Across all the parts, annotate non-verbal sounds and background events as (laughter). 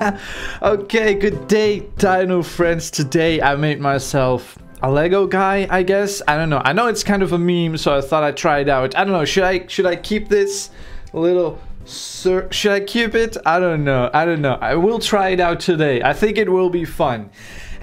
(laughs) okay, good day, Dino friends. Today I made myself a Lego guy, I guess. I don't know. I know it's kind of a meme, so I thought I'd try it out. I don't know. Should I should I keep this little sir should I keep it? I don't know. I don't know. I will try it out today. I think it will be fun.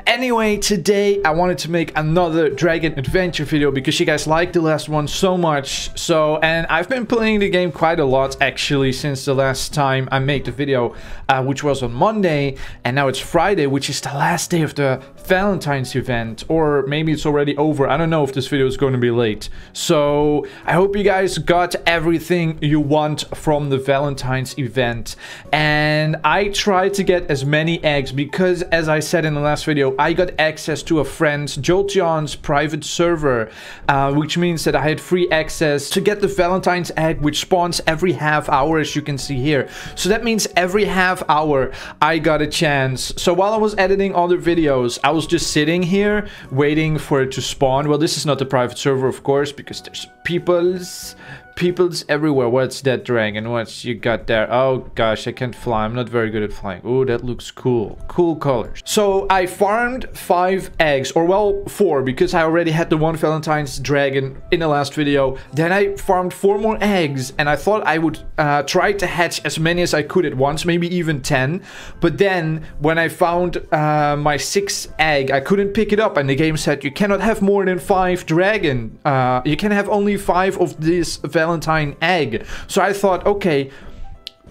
Anyway, today I wanted to make another Dragon Adventure video because you guys liked the last one so much. So, and I've been playing the game quite a lot actually since the last time I made the video, uh, which was on Monday. And now it's Friday, which is the last day of the Valentine's event. Or maybe it's already over. I don't know if this video is going to be late. So, I hope you guys got everything you want from the Valentine's event. And I tried to get as many eggs because as I said in the last video, I got access to a friend's Jolteon's private server, uh, which means that I had free access to get the Valentine's egg, which spawns every half hour, as you can see here. So that means every half hour I got a chance. So while I was editing other videos, I was just sitting here waiting for it to spawn. Well, this is not the private server, of course, because there's people's peoples everywhere. What's that dragon? What's you got there? Oh gosh, I can't fly. I'm not very good at flying. Oh, that looks cool. Cool colors. So I farmed five eggs, or well, four, because I already had the one Valentine's dragon in the last video. Then I farmed four more eggs, and I thought I would uh, try to hatch as many as I could at once, maybe even 10. But then when I found uh, my sixth egg, I couldn't pick it up, and the game said you cannot have more than five dragon. Uh, you can have only five of these Valentine's Valentine egg. So I thought, okay,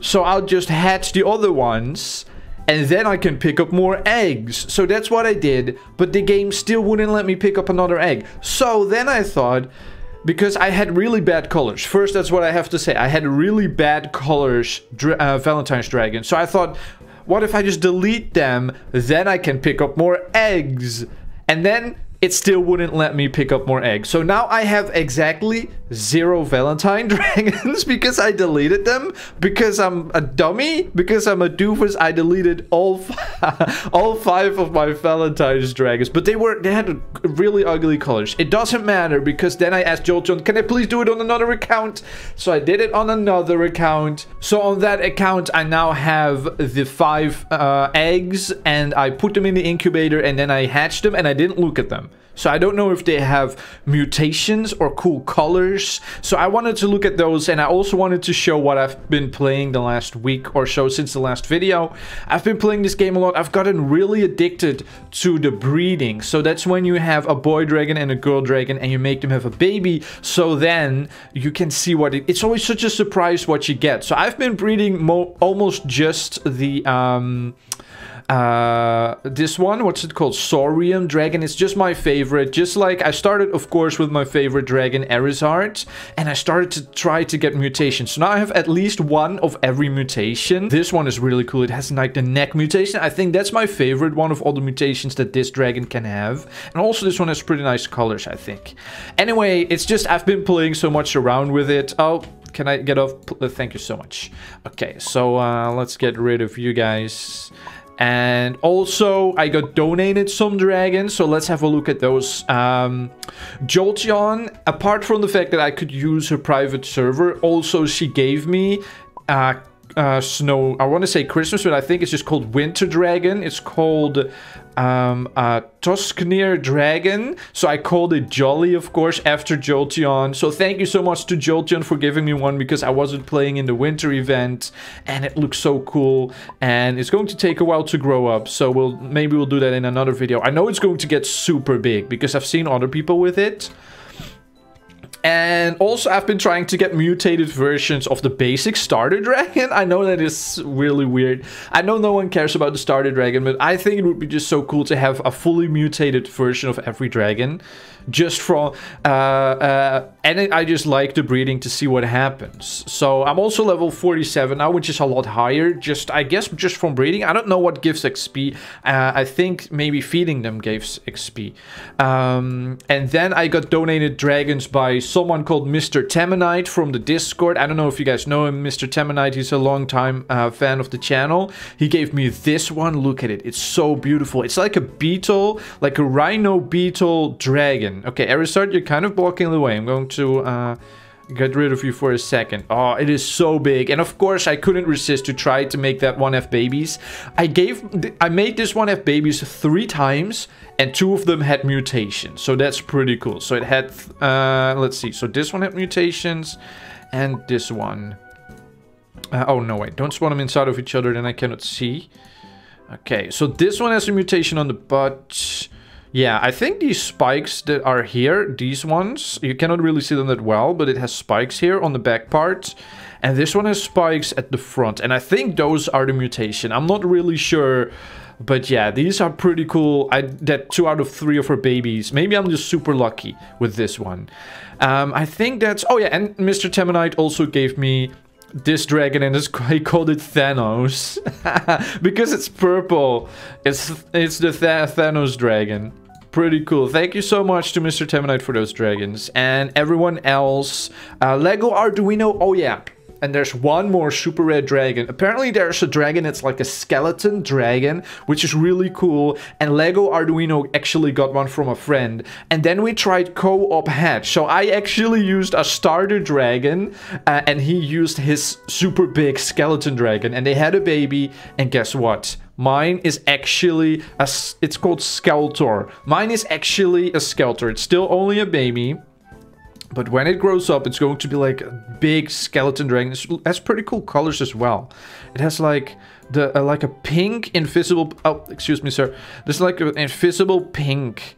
so I'll just hatch the other ones and then I can pick up more eggs. So that's what I did, but the game still wouldn't let me pick up another egg. So then I thought, because I had really bad colors. First, that's what I have to say. I had really bad colors, uh, Valentine's Dragon. So I thought, what if I just delete them? Then I can pick up more eggs. And then it still wouldn't let me pick up more eggs. So now I have exactly zero Valentine (laughs) dragons because I deleted them. Because I'm a dummy. Because I'm a doofus. I deleted all (laughs) all five of my Valentine's dragons. But they were they had really ugly colors. It doesn't matter because then I asked Jolteon, can I please do it on another account? So I did it on another account. So on that account, I now have the five uh, eggs and I put them in the incubator and then I hatched them and I didn't look at them. So I don't know if they have mutations or cool colors. So I wanted to look at those and I also wanted to show what I've been playing the last week or so since the last video. I've been playing this game a lot. I've gotten really addicted to the breeding. So that's when you have a boy dragon and a girl dragon and you make them have a baby. So then you can see what it, it's always such a surprise what you get. So I've been breeding almost just the um uh, this one, what's it called? Saurian Dragon. It's just my favorite. Just like I started, of course, with my favorite dragon, Erisart. And I started to try to get mutations. So now I have at least one of every mutation. This one is really cool. It has like the neck mutation. I think that's my favorite one of all the mutations that this dragon can have. And also this one has pretty nice colors, I think. Anyway, it's just I've been playing so much around with it. Oh, can I get off? Thank you so much. Okay, so uh, let's get rid of you guys. And also, I got donated some dragons, so let's have a look at those. Um, Jolteon, apart from the fact that I could use her private server, also she gave me uh, uh, snow. I want to say Christmas, but I think it's just called Winter Dragon. It's called um, uh, Tusknir Dragon. So I called it Jolly, of course, after Jolteon. So thank you so much to Jolteon for giving me one because I wasn't playing in the winter event and it looks so cool. And it's going to take a while to grow up. So we'll maybe we'll do that in another video. I know it's going to get super big because I've seen other people with it. And also, I've been trying to get mutated versions of the basic starter dragon. (laughs) I know that is really weird. I know no one cares about the starter dragon, but I think it would be just so cool to have a fully mutated version of every dragon just from uh, uh, and I just like the breeding to see what happens. So I'm also level 47 now, which is a lot higher. Just I guess just from breeding. I don't know what gives XP. Uh, I think maybe feeding them gives XP. Um, and then I got donated dragons by someone called Mr. Temanite from the Discord. I don't know if you guys know him, Mr. Temanite. He's a long time uh, fan of the channel. He gave me this one. Look at it. It's so beautiful. It's like a beetle, like a rhino beetle dragon. Okay, Erisart, you're kind of blocking the way. I'm going to uh, get rid of you for a second. Oh, it is so big. And of course, I couldn't resist to try to make that 1F babies. I gave, I made this 1F babies three times and two of them had mutations. So that's pretty cool. So it had, uh, let's see. So this one had mutations and this one. Uh, oh, no, wait. Don't spawn them inside of each other, then I cannot see. Okay, so this one has a mutation on the butt. Yeah, I think these spikes that are here, these ones, you cannot really see them that well, but it has spikes here on the back part. And this one has spikes at the front. And I think those are the mutation. I'm not really sure. But yeah, these are pretty cool. I that two out of three of her babies. Maybe I'm just super lucky with this one. Um, I think that's... Oh yeah, and Mr. Temanite also gave me this dragon and he called it Thanos (laughs) because it's purple. It's it's the Th Thanos dragon. Pretty cool. Thank you so much to Mr. Temanite for those dragons and everyone else. Uh, Lego Arduino. Oh yeah. And there's one more super rare dragon. Apparently there's a dragon that's like a skeleton dragon, which is really cool. And Lego Arduino actually got one from a friend. And then we tried co-op hatch. So I actually used a starter dragon uh, and he used his super big skeleton dragon. And they had a baby. And guess what? Mine is actually a, it's called Skeletor. Mine is actually a Skeletor. It's still only a baby. But when it grows up, it's going to be like a big skeleton dragon. It has pretty cool colors as well. It has like the uh, like a pink invisible. Oh, excuse me, sir. There's like an invisible pink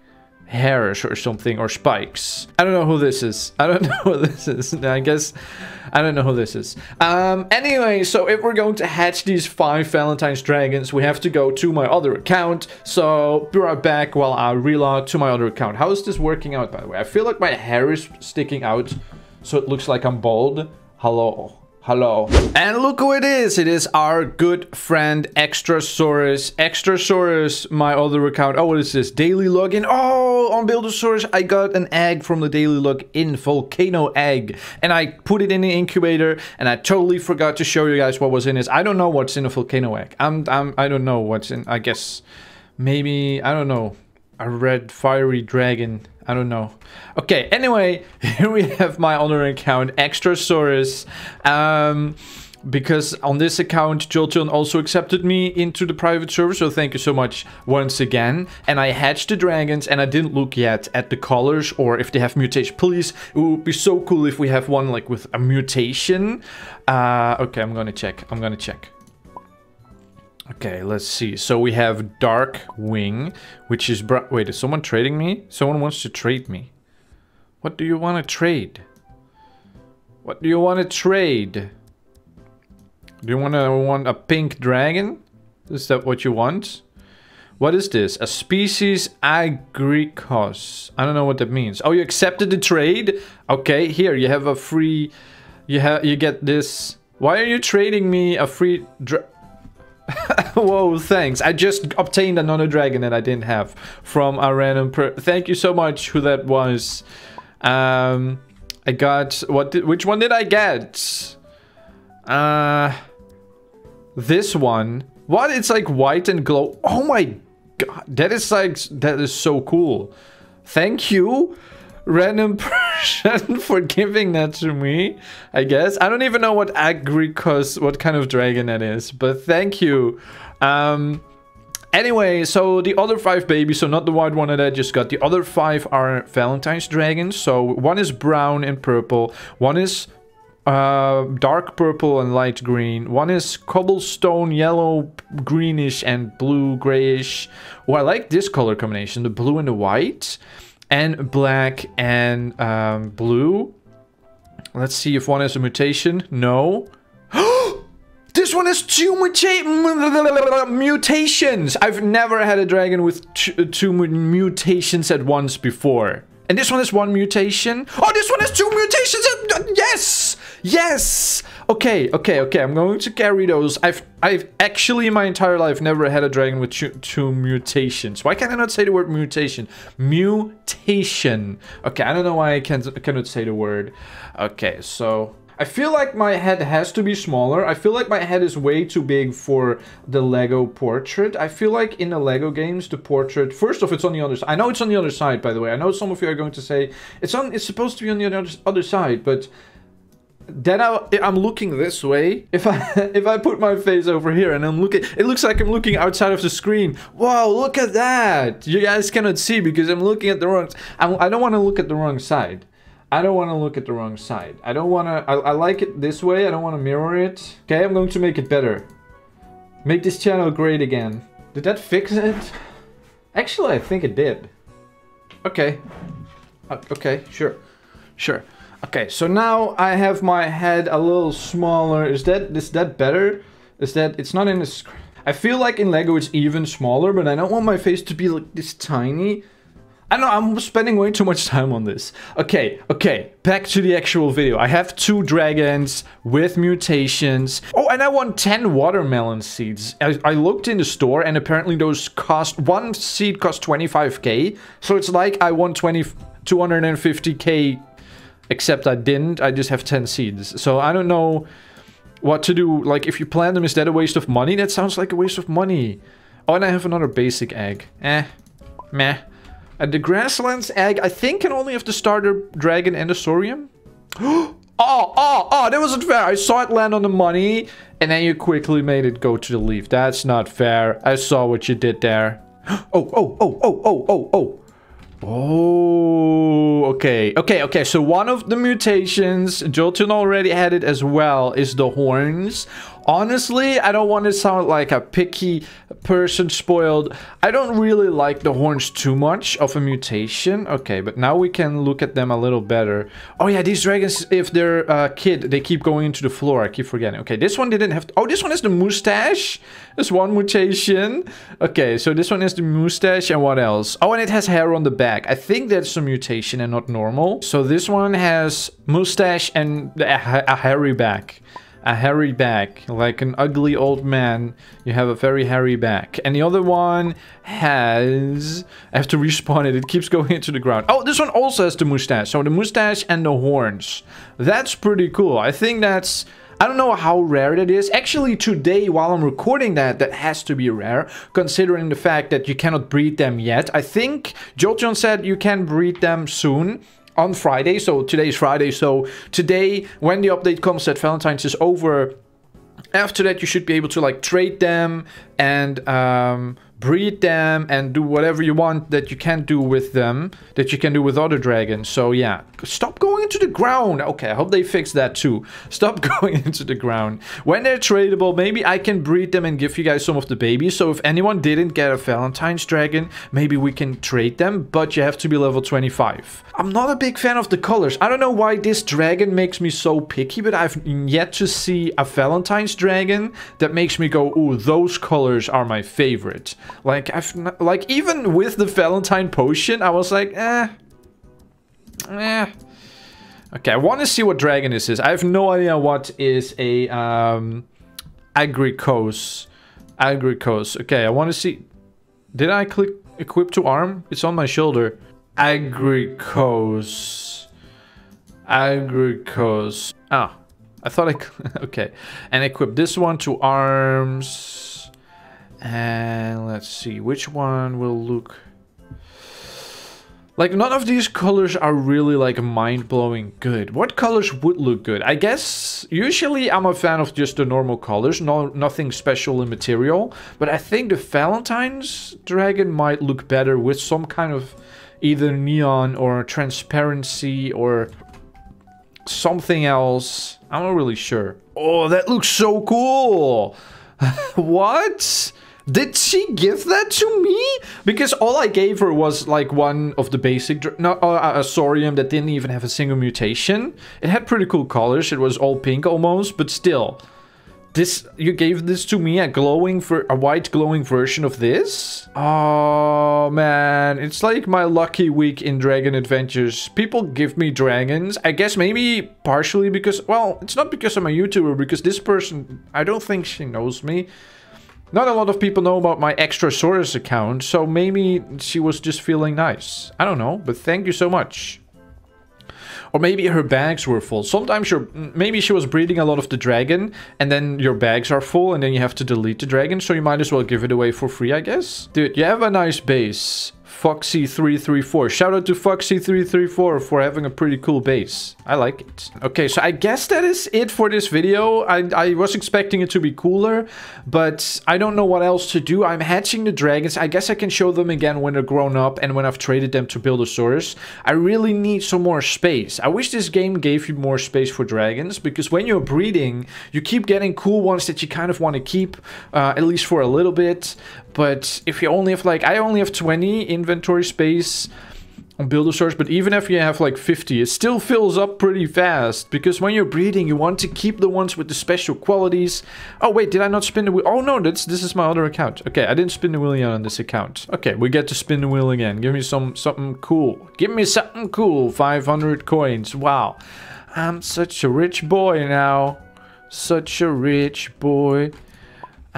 hairs or something or spikes. I don't know who this is. I don't (laughs) know who this is. I guess I don't know who this is. Um, anyway, so if we're going to hatch these five Valentine's dragons, we have to go to my other account. So be right back while I relog to my other account. How is this working out, by the way? I feel like my hair is sticking out, so it looks like I'm bald. Hello. Hello. And look who it is. It is our good friend Extrasaurus. Extrasaurus, my other account. Oh, what is this? Daily login. Oh, on Buildosaurus, I got an egg from the daily login volcano egg. And I put it in the incubator and I totally forgot to show you guys what was in it. I don't know what's in a volcano egg. I'm, I'm, I don't know what's in, I guess, maybe, I don't know, a red fiery dragon. I don't know. Okay, anyway, (laughs) here we have my other account, Extrasaurus. Um, because on this account, Jolteon also accepted me into the private server, so thank you so much once again. And I hatched the dragons, and I didn't look yet at the colors or if they have mutation. Please, it would be so cool if we have one like with a mutation. Uh, okay, I'm gonna check. I'm gonna check. Okay, let's see. So we have Dark Wing, which is... Wait, is someone trading me? Someone wants to trade me. What do you want to trade? What do you want to trade? Do you want to want a pink dragon? Is that what you want? What is this? A species agricos. I don't know what that means. Oh, you accepted the trade? Okay, here you have a free... You have you get this. Why are you trading me a free (laughs) Whoa, thanks. I just obtained another dragon that I didn't have from a random per- Thank you so much who that was. Um, I got... what? Did, which one did I get? Uh, this one. What? It's like white and glow. Oh my god. That is like... That is so cool. Thank you random (laughs) person for giving that to me, I guess. I don't even know what Agricos, what kind of dragon that is, but thank you. Um, anyway, so the other five babies, so not the white one that I just got, the other five are Valentine's dragons. So one is brown and purple, one is uh, dark purple and light green. One is cobblestone, yellow, greenish, and blue, grayish. Oh, I like this color combination, the blue and the white and black and um, blue. Let's see if one has a mutation. No. (gasps) this one has two muta (laughs) mutations. I've never had a dragon with two mutations at once before. And this one has one mutation. Oh, this one has two mutations. Yes. Yes. Okay, okay, okay. I'm going to carry those. I've I've actually in my entire life never had a dragon with two, mutations. Why can I not say the word mutation? Mutation. Okay, I don't know why I can cannot say the word. Okay, so I feel like my head has to be smaller. I feel like my head is way too big for the Lego portrait. I feel like in the Lego games, the portrait, first off, it's on the other side. I know it's on the other side, by the way. I know some of you are going to say, it's on. it's supposed to be on the other, other side, but then I, I'm looking this way. If I (laughs) if I put my face over here and I'm looking, it looks like I'm looking outside of the screen. Wow, look at that! You guys cannot see because I'm looking at the wrong. I'm, I don't want to look at the wrong side. I don't want to look at the wrong side. I don't want to. I, I like it this way. I don't want to mirror it. Okay, I'm going to make it better. Make this channel great again. Did that fix it? Actually, I think it did. Okay. Uh, okay, sure. Sure. Okay, so now I have my head a little smaller. Is that is that better? Is that it's not in the screen. I feel like in Lego it's even smaller, but I don't want my face to be like this tiny. I know I'm spending way too much time on this. Okay, okay, back to the actual video. I have two dragons with mutations. Oh, and I want 10 watermelon seeds. I, I looked in the store and apparently those cost, one seed cost 25k. So it's like I want 20, 250k Except I didn't, I just have 10 seeds. So I don't know what to do. Like, if you plant them, is that a waste of money? That sounds like a waste of money. Oh, and I have another basic egg. Eh. Meh. And the grasslands egg, I think can only have the starter dragon and the saurian. (gasps) oh, oh, oh, that wasn't fair. I saw it land on the money, and then you quickly made it go to the leaf. That's not fair. I saw what you did there. (gasps) oh, oh, oh, oh, oh, oh, oh. Oh, okay. Okay, okay. So one of the mutations, Jolteon already had it as well, is the horns. Honestly, I don't want to sound like a picky person spoiled. I don't really like the horns too much of a mutation. Okay, but now we can look at them a little better. Oh yeah, these dragons, if they're a uh, kid, they keep going into the floor. I keep forgetting. Okay, this one didn't have... To, oh, this one has the mustache. There's one mutation. Okay, so this one has the mustache and what else? Oh, and it has hair on the back. I think that's a mutation and not normal. So this one has mustache and a, a hairy back a hairy back, like an ugly old man. You have a very hairy back. And the other one has... I have to respawn it. It keeps going into the ground. Oh, this one also has the mustache. So the mustache and the horns. That's pretty cool. I think that's... I don't know how rare that is. Actually, today, while I'm recording that, that has to be rare, considering the fact that you cannot breed them yet. I think Jolteon said you can breed them soon on Friday. So today is Friday. So today, when the update comes that Valentine's is over, after that you should be able to like trade them and um, breed them and do whatever you want that you can't do with them that you can do with other dragons. So yeah. Stop going into the ground. Okay i hope they fix that too. (laughs) Stop (laughs) going into the ground. When they're tradable maybe i can breed them and give you guys some of the babies. So if anyone didn't get a valentine's dragon maybe we can trade them. But you have to be level 25 i'm not a big fan of the colors. I don't know why this dragon makes me so picky but i've yet to see a valentine's dragon that makes me go oh those colors are my favorite like, I've like even with the Valentine potion, I was like, eh, eh. Okay, I want to see what dragon this is. I have no idea what is a um, Agricos. Agricos. Okay, I want to see. Did I click equip to arm? It's on my shoulder. Agricos. Agricos. Ah, I thought I... (laughs) okay. And equip this one to arms. And let's see, which one will look... Like, none of these colors are really, like, mind-blowing good. What colors would look good? I guess, usually I'm a fan of just the normal colors, no, nothing special in material. But I think the Valentine's dragon might look better with some kind of either neon or transparency or something else. I'm not really sure. Oh, that looks so cool! (laughs) what? Did she give that to me? Because all I gave her was like one of the basic, not uh, a Saurian that didn't even have a single mutation. It had pretty cool colors. It was all pink almost, but still. This, you gave this to me, a glowing, for a white glowing version of this? Oh man, it's like my lucky week in Dragon Adventures. People give me dragons. I guess maybe partially because, well, it's not because I'm a YouTuber, because this person, I don't think she knows me. Not a lot of people know about my Extrasaurus account, so maybe she was just feeling nice. I don't know, but thank you so much. Or maybe her bags were full. Sometimes you're, maybe she was breeding a lot of the dragon, and then your bags are full, and then you have to delete the dragon, so you might as well give it away for free, I guess. Dude, you have a nice base. Foxy334. Shout out to Foxy334 for having a pretty cool base. I like it. Okay, so I guess that is it for this video. I, I was expecting it to be cooler, but I don't know what else to do. I'm hatching the dragons. I guess I can show them again when they're grown up and when I've traded them to Buildosaurus. I really need some more space. I wish this game gave you more space for dragons, because when you're breeding, you keep getting cool ones that you kind of want to keep, uh, at least for a little bit. But if you only have like, I only have 20 inventory space on Buildosaurus, but even if you have like 50, it still fills up pretty fast. Because when you're breeding, you want to keep the ones with the special qualities. Oh wait, did I not spin the wheel? Oh no, that's, this is my other account. Okay, I didn't spin the wheel yet on this account. Okay, we get to spin the wheel again. Give me some something cool. Give me something cool. 500 coins. Wow. I'm such a rich boy now. Such a rich boy.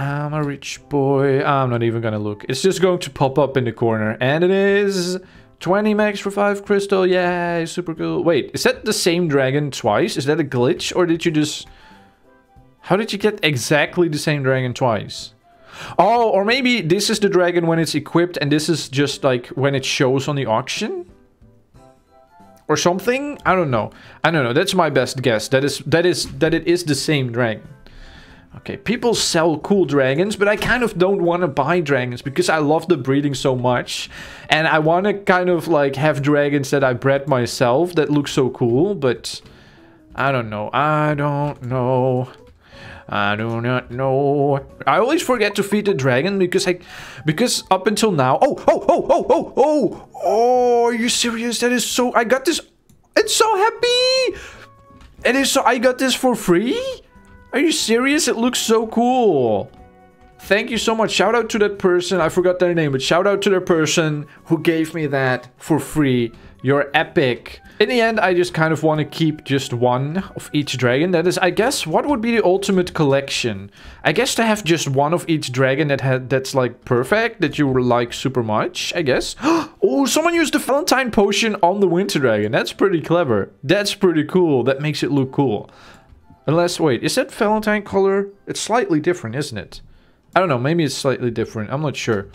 I'm a rich boy. I'm not even gonna look. It's just going to pop up in the corner. And it is 20 max for 5 crystal. Yay, super cool. Wait, is that the same dragon twice? Is that a glitch? Or did you just... How did you get exactly the same dragon twice? Oh, or maybe this is the dragon when it's equipped and this is just like when it shows on the auction? Or something? I don't know. I don't know. That's my best guess. That is that is that it is the same dragon. Okay, people sell cool dragons, but I kind of don't want to buy dragons because I love the breeding so much. And I want to kind of like have dragons that I bred myself that look so cool, but I don't know. I don't know. I do not know. I always forget to feed the dragon because I, because up until now, oh, oh, oh, oh, oh, oh, oh, are you serious? That is so, I got this, it's so happy. It is so, I got this for free? Are you serious? It looks so cool. Thank you so much. Shout out to that person. I forgot their name, but shout out to the person who gave me that for free. You're epic. In the end, I just kind of want to keep just one of each dragon. That is, I guess, what would be the ultimate collection? I guess to have just one of each dragon that had that's like perfect, that you like super much, I guess. (gasps) oh, someone used the Valentine potion on the winter dragon. That's pretty clever. That's pretty cool. That makes it look cool. Unless, wait, is that Valentine color? It's slightly different, isn't it? I don't know, maybe it's slightly different. I'm not sure.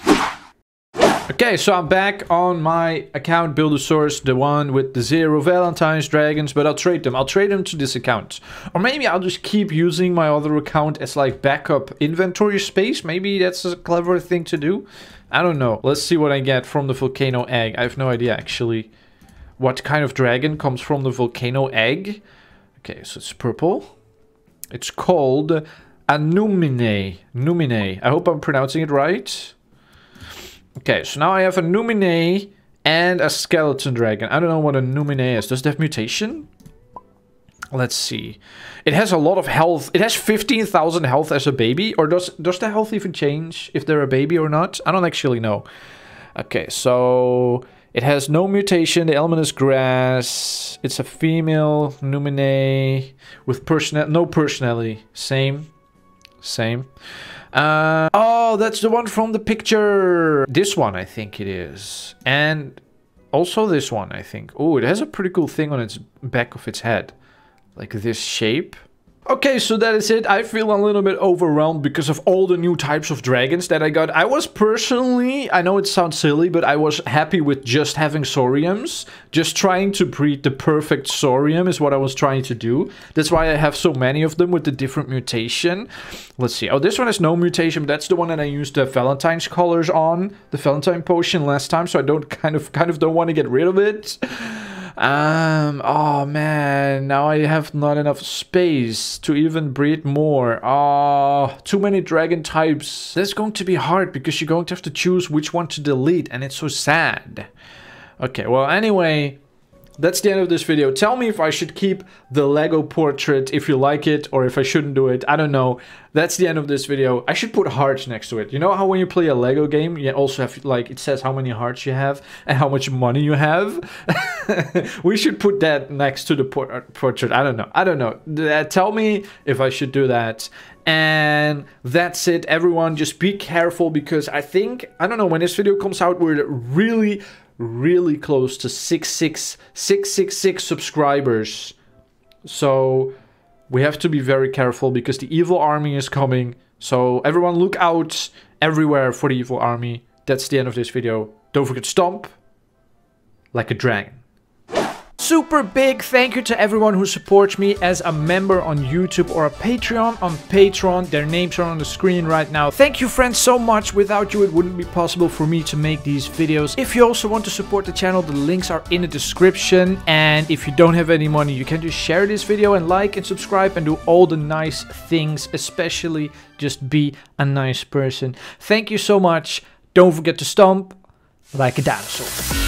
Okay, so I'm back on my account Buildosaurus, the one with the zero Valentine's dragons, but I'll trade them. I'll trade them to this account. Or maybe I'll just keep using my other account as like backup inventory space. Maybe that's a clever thing to do. I don't know. Let's see what I get from the volcano egg. I have no idea actually what kind of dragon comes from the volcano egg. Okay, so it's purple. It's called a Numine. Numine. I hope I'm pronouncing it right. Okay, so now I have a Numine and a skeleton dragon. I don't know what a Numine is. Does it have mutation? Let's see. It has a lot of health. It has 15,000 health as a baby. Or does, does the health even change if they're a baby or not? I don't actually know. Okay, so it has no mutation. The element is grass. It's a female Numine with person no personality. Same. Same. Uh, oh, that's the one from the picture. This one, I think it is. And also this one, I think. Oh, it has a pretty cool thing on its back of its head. Like this shape. Okay, so that is it. I feel a little bit overwhelmed because of all the new types of dragons that I got. I was personally, I know it sounds silly, but I was happy with just having saurians. Just trying to breed the perfect saurian is what I was trying to do. That's why I have so many of them with the different mutation. Let's see. Oh, this one has no mutation, but that's the one that I used the Valentine's colors on. The Valentine potion last time, so I don't (laughs) kind of kind of don't want to get rid of it. Um, oh man, now I have not enough space to even breed more. Oh, too many dragon types. That's going to be hard because you're going to have to choose which one to delete and it's so sad. Okay, well anyway, that's the end of this video. Tell me if I should keep the Lego portrait, if you like it, or if I shouldn't do it. I don't know. That's the end of this video. I should put hearts next to it. You know how when you play a Lego game, you also have, like, it says how many hearts you have and how much money you have? (laughs) we should put that next to the por portrait. I don't know. I don't know. Uh, tell me if I should do that. And that's it, everyone. Just be careful because I think, I don't know, when this video comes out, we're really really close to 666 subscribers. So we have to be very careful because the evil army is coming. So everyone look out everywhere for the evil army. That's the end of this video. Don't forget to stomp like a dragon. Super big thank you to everyone who supports me as a member on YouTube or a Patreon on Patreon. Their names are on the screen right now. Thank you friends so much. Without you it wouldn't be possible for me to make these videos. If you also want to support the channel, the links are in the description. And if you don't have any money, you can just share this video and like and subscribe and do all the nice things. Especially just be a nice person. Thank you so much. Don't forget to stomp like a dinosaur.